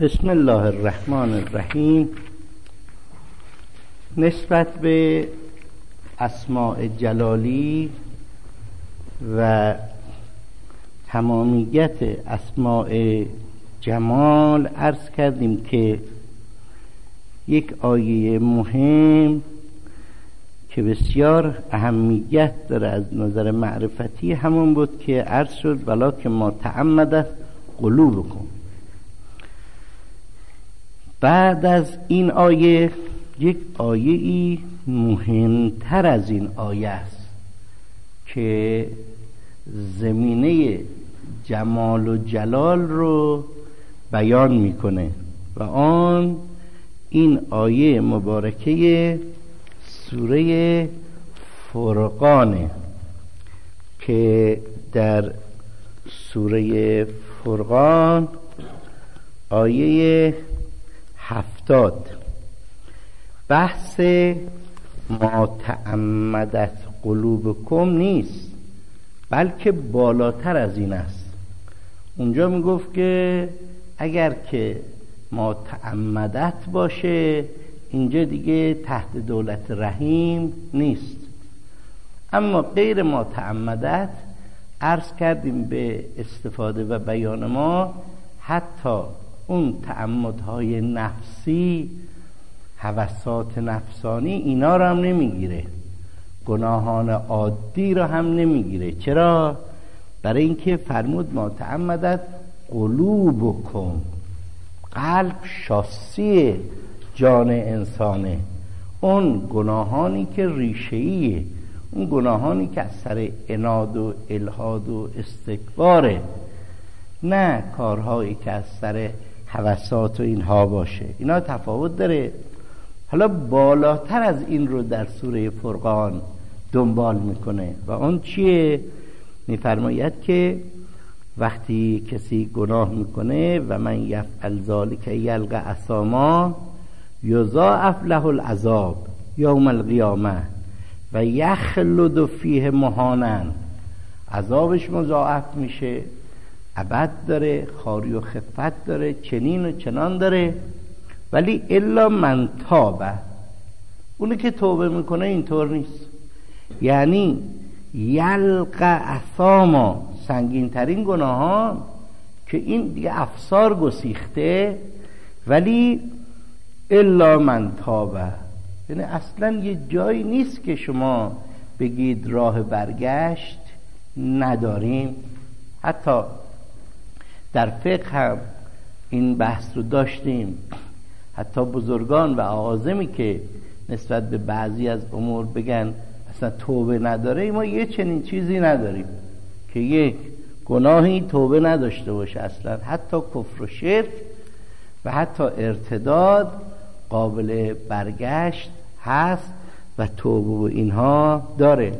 بسم الله الرحمن الرحیم. نسبت به اسماع جلالی و تمامیت اسماع جمال عرض کردیم که یک آیه مهم که بسیار اهمیت داره از نظر معرفتی همون بود که عرض شد بلا که ما تعمدت قلوب کن بعد از این آیه یک آیه ای مهمتر از این آیه است که زمینه جمال و جلال رو بیان می‌کنه و آن این آیه مبارکه سوره فرقانه که در سوره فرقان آیه هفتاد. بحث ما تعمدت قلوبکم نیست بلکه بالاتر از این است. اونجا می‌گفت که اگر که ما تعمدت باشه اینجا دیگه تحت دولت رحیم نیست. اما غیر ما تعمدت عرض کردیم به استفاده و بیان ما حتی اون تعمدهای نفسی حوثات نفسانی اینا رو هم نمی‌گیره. گناهان عادی رو هم نمی‌گیره. چرا؟ برای اینکه فرمود ما تعمدت قلوب کن قلب شاسی جان انسانه. اون گناهانی که ریشهیه اون گناهانی که از سر اناد و الهاد و استکباره. نه کارهایی که از سر حوثات و اینها باشه. اینا تفاوت داره. حالا بالاتر از این رو در سوره فرقان دنبال می‌کنه. و اون چیه؟ میفرماید که وقتی کسی گناه می‌کنه و من یفعل ذالک یلقى اساما یضاعف له العذاب یوم القیامه و یخلد فیه مهانن عذابش مضاعف میشه. ابد داره خاری و خفت داره چنین و چنان داره. ولی الا من تابه اونی که توبه می‌کنه اینطور نیست. یعنی یلق اثاما سنگین ترین گناهان که این دیگه افسار گسیخته ولی الا من تابه یعنی اصلا یه جایی نیست که شما بگید راه برگشت نداریم. حتی در فقه هم این بحث رو داشتیم. حتی بزرگان و آغازمی که نسبت به بعضی از امور بگن اصلا توبه نداره ما یه چنین چیزی نداریم که یک گناهی توبه نداشته باشه اصلا. حتی کفر و شرک و حتی ارتداد قابل برگشت هست و توبه و اینها داره.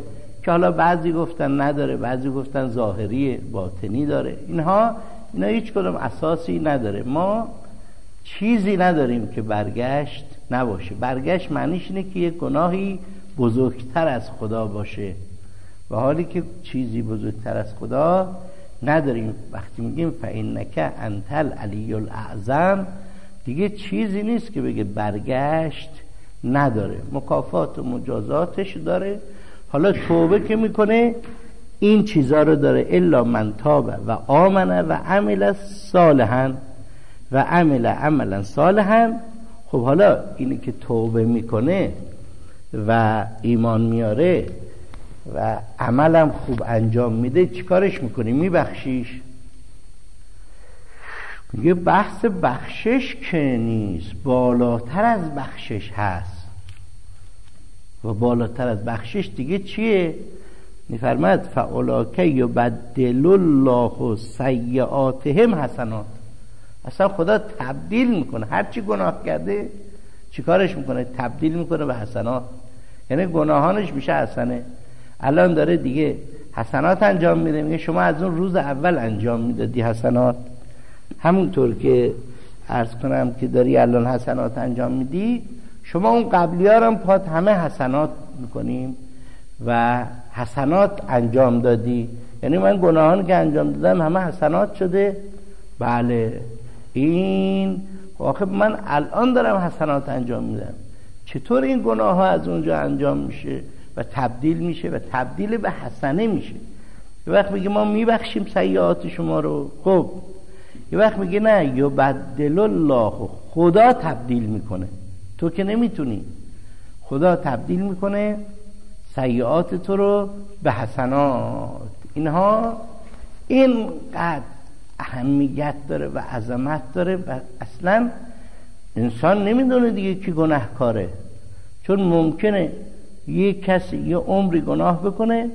که حالا بعضی گفتن نداره بعضی گفتن ظاهری باطنی داره. اینها اینا هیچ کدوم اساسی نداره. ما چیزی نداریم که برگشت نباشه. برگشت معنیش اینه که یک گناهی بزرگتر از خدا باشه. و حالی که چیزی بزرگتر از خدا نداریم. وقتی میگیم فینک انتل علی الاعظم دیگه چیزی نیست که بگه برگشت نداره. مکافات و مجازاتش داره. حالا توبه که می‌کنه این چیزا رو داره الا من تابه و آمنه و عمل صالحا و عمل عملا صالحا. خب حالا اینی که توبه می‌کنه و ایمان میاره و عملم خوب انجام میده چیکارش می‌کنی؟ میبخشیش. میگه بحث بخشش که نیست بالاتر از بخشش هست. و بالاتر از بخشش دیگه چیه؟ میفرماد فاولاک یبدل الله سیئاتهم حسنات. اصلا خدا تبدیل می‌کنه هر چی گناه کرده چیکارش می‌کنه؟ تبدیل می‌کنه به حسنات. یعنی گناهانش میشه حسنه. الان داره دیگه حسنات انجام میده میگه شما از اون روز اول انجام می‌دادی حسنات. همونطور که عرض کنم که داری الان حسنات انجام میدی شما اون قبلی هم پات همه حسنات می‌کنیم. و حسنات انجام دادی. یعنی من گناهان که انجام دادم همه حسنات شده. بله. این آخه من الان دارم حسنات انجام میدم. چطور این گناه ها از اونجا انجام میشه و تبدیل میشه و تبدیل به حسنه میشه؟ یه وقت میگه ما میبخشیم سیعات شما رو. خب. یه وقت میگه نه یا بدل الله. خدا تبدیل می‌کنه. تو که نمی‌تونی. خدا تبدیل می‌کنه. سیعات تو رو به حسنات. اینها اینقدر اهمیت داره و عظمت داره و اصلا انسان نمی‌دونه دیگه کی گناهکاره. چون ممکنه یه کسی یه عمری گناه بکنه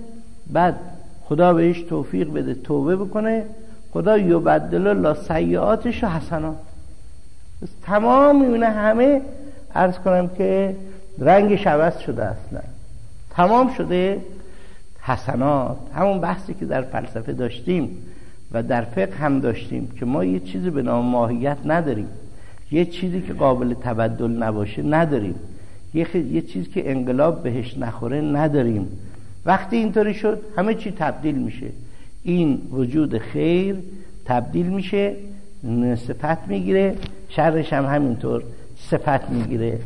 بعد خدا بهش توفیق بده توبه بکنه خدا یبدل الله سیعاتش و حسنات. تمام اینه همه عرض کنم که رنگش عوض شده اصلا. تمام شده حسنات همون بحثی که در فلسفه داشتیم و در فقه هم داشتیم که ما یه چیزی به نام ماهیت نداریم. یه چیزی که قابل تبدل نباشه نداریم. یه, یه چیزی که انقلاب بهش نخوره نداریم. وقتی اینطوری شد همه چی تبدیل میشه. این وجود خیر تبدیل میشه صفت می‌گیره شرش هم همینطور صفت می‌گیره.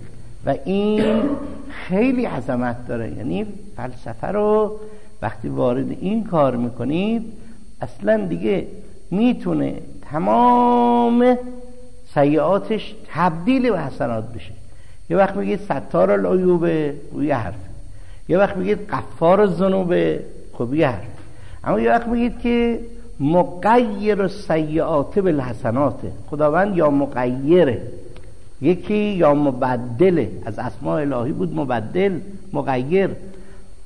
و این خیلی عظمت داره. یعنی فلسفه رو وقتی وارد این کار می‌کنید اصلا دیگه می‌تونه تمام سیعاتش تبدیل به حسنات بشه. یه وقت میگید ستار العیوبه یه حرف. یه وقت میگید قفار الذنوبه خب یه حرف. اما یه وقت میگید که مقیر سیعات بالحسناته خداوند یا مقیره. یکی یا مبدله از اسماء الهی بود مبدل مغیر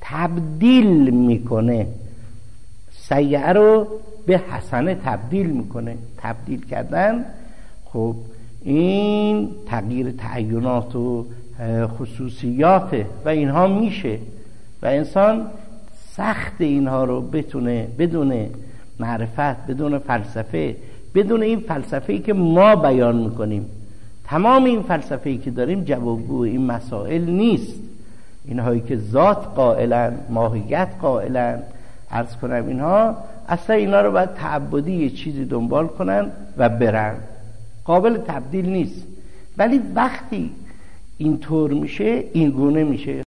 تبدیل می‌کنه. سیعه رو به حسنه تبدیل می‌کنه. تبدیل کردن خب این تغییر تعینات و خصوصیاته و اینها میشه و انسان سخت اینها رو بتونه بدون معرفت بدون فلسفه بدون این فلسفه ای که ما بیان می‌کنیم. تمام این فلسفه ای که داریم جوابگو این مسائل نیست. اینهایی که ذات قائلن ماهیت قائلن ارز کنم اینها اصلا اینا رو باید تعبدی یه چیزی دنبال کنن و برن. قابل تبدیل نیست. ولی وقتی اینطور میشه این گونه میشه.